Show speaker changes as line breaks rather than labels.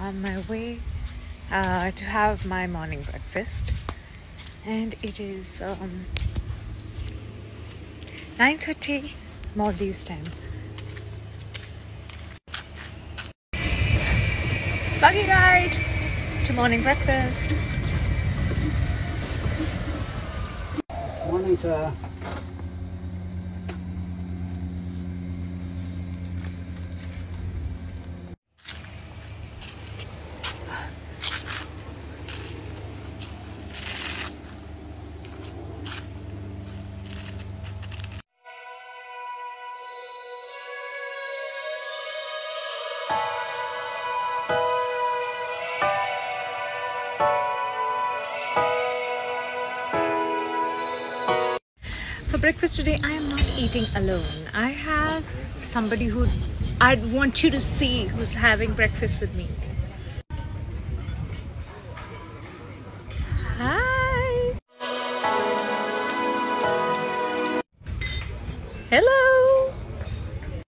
on my way uh, to have my morning breakfast, and it is um, 9:30 Maldives time. Buggy ride to morning breakfast.
Morning, sir.
For breakfast today, I am not eating alone. I have somebody who I'd want you to see who's having breakfast with me. Hi. Hello.